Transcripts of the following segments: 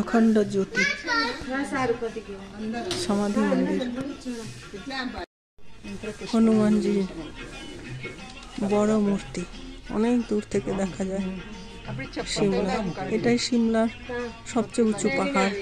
অখণ্ড জ্যোতি। সমাধি মন্দির। হনুমানজি বড় মূর্তি। অনেক দূর থেকে দেখা যায়। শিমলা। এটাই সিমলার সবচেয়ে উঁচু পাহাড়।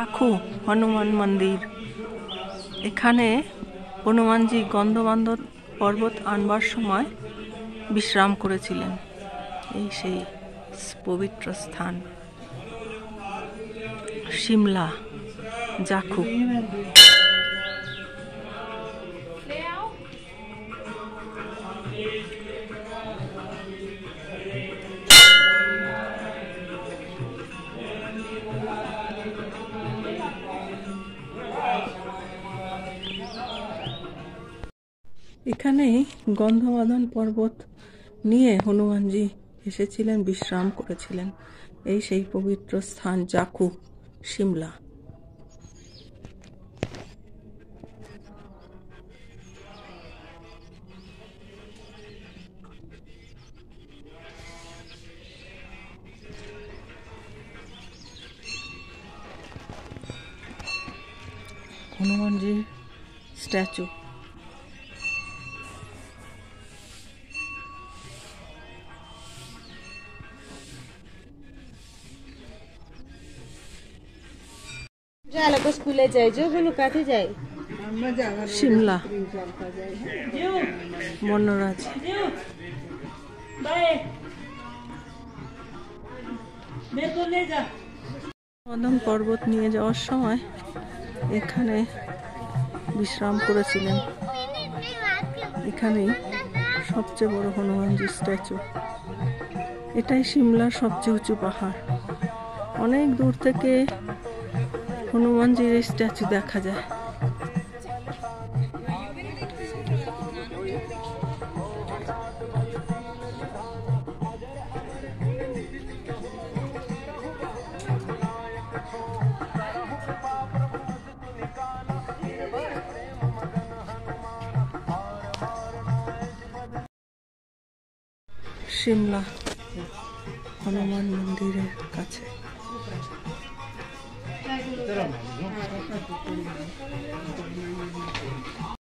জাখু হনুমান মন্দির। এখানে হনুমানজি গন্ধবান্ধব পর্বত আনবার সময় বিশ্রাম করেছিলেন। এই সেই পবিত্র স্থান। সিমলা জাখু এখানে গন্ধমাদন পর্বত নিয়ে হনুমানজি এসেছিলেন, বিশ্রাম করেছিলেন। এই সেই পবিত্র স্থান, জাকু, সিমলা। হনুমানজির স্ট্যাচু। লোক স্কুলে যায় যেগুলো কাঠে যায় সিমলা বনরাজ মদন পর্বত নিয়ে যাওয়ার সময় এখানে বিশ্রাম করেছিলেন। এখানেই সবচেয়ে বড় হনুমানজি স্ট্যাচু। এটাই সিমলার সবচেয়ে উঁচু পাহাড়। অনেক দূর থেকে হনুমানজির এই স্ট্যাচু দেখা যায়। সিমলা হনুমান মন্দিরের কাছে। ただまぁ、もっと早くやってみます。ありがとうございます。